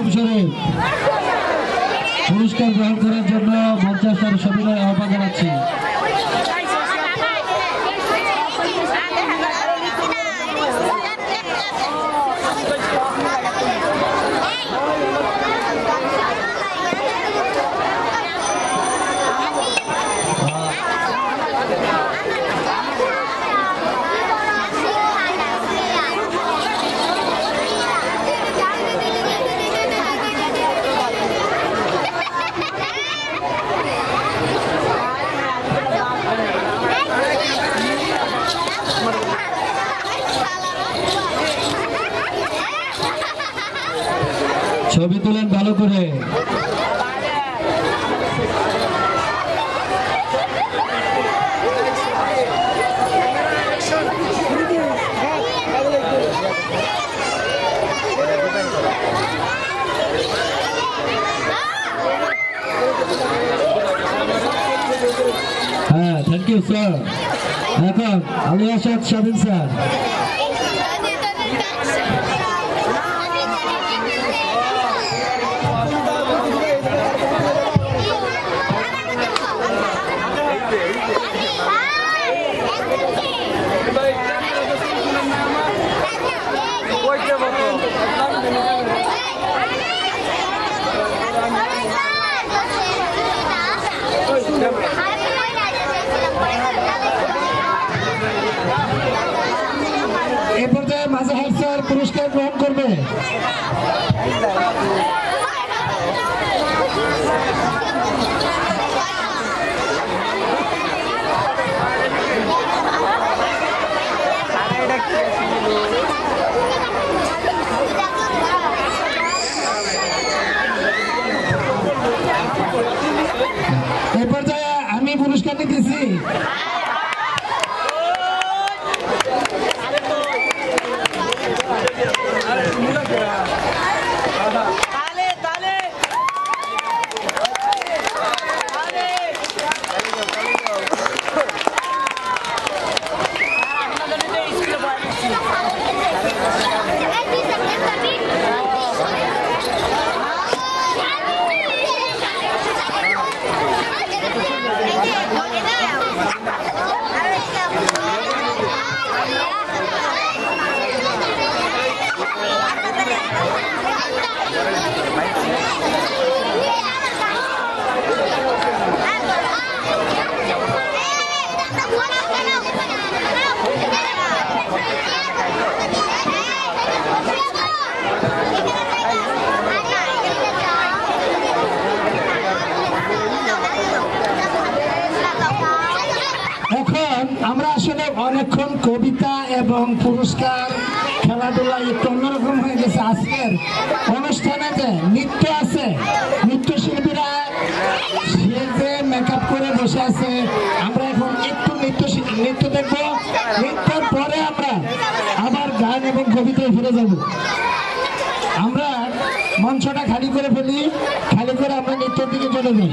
ইসলাম শরীফ পুরস্কার গ্রহণ করার জন্য মঞ্চাস্তার সবিনয় আহ্বান জানাচ্ছি ছবি তুলেন ভালো করে। হ্যাঁ থ্যাংক ইউ স্যার এখন আলী আসাদ শাবিন স্যার এ পর্যায়ে মাজাহার স্যার পুরস্কার গ্রহণ করবে? এ পর্যায়ে আমি পুরস্কার নিতেছি। আমরা আসলে অনেকক্ষণ কবিতা এবং পুরস্কার, খেলাধুলা একটু অন্যরকম হয়ে গেছে। আজকের অনুষ্ঠানেতে নৃত্য আছে, নৃত্যশিল্পীরা সেজে মেকআপ করে বসে আছে। আমরা এখন একটু নৃত্য নৃত্য দেখব। নৃত্যের পরে আমরা আবার গান এবং কবিতায় ফিরে যাব। আমরা মঞ্চটা খালি করে ফেলি। খালি করে আমরা নৃত্যের দিকে চলে যাই।